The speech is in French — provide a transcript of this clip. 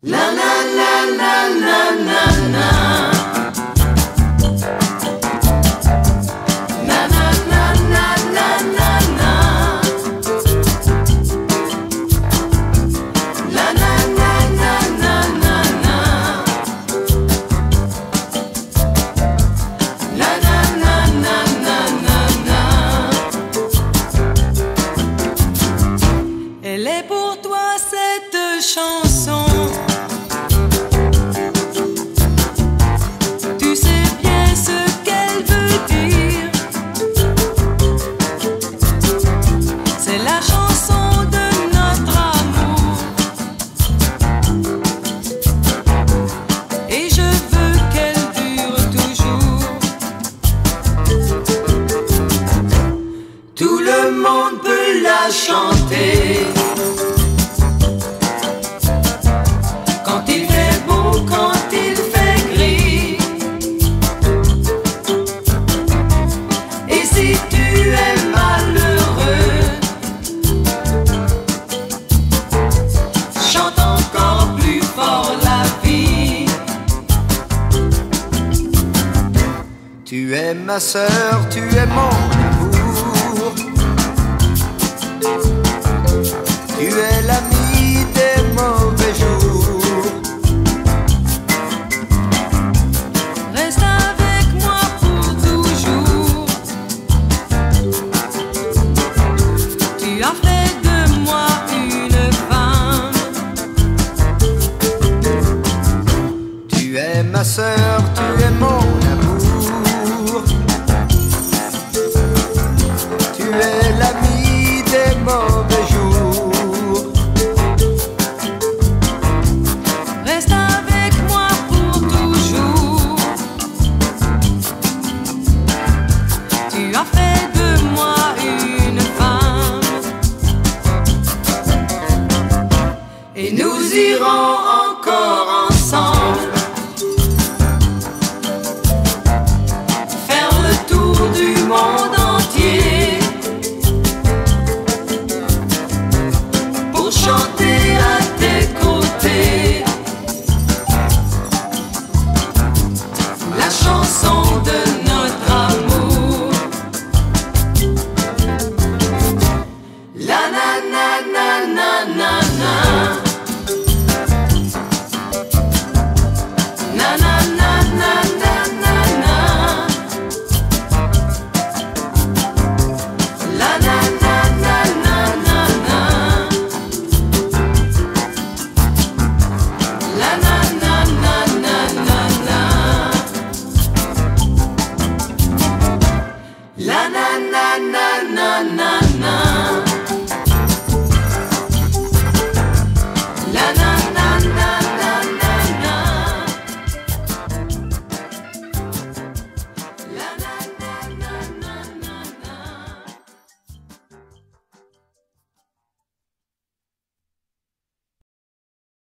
La la la la la la. Monde peut la chanter. Quand il fait beau, quand il fait gris. Et si tu es malheureux, chante encore plus fort la vie. Tu es ma sœur, tu es mon ma sœur, tu es mon amour. Tu es l'ami des mauvais jours. Reste avec moi pour toujours. Tu as fait de moi une femme. Et nous irons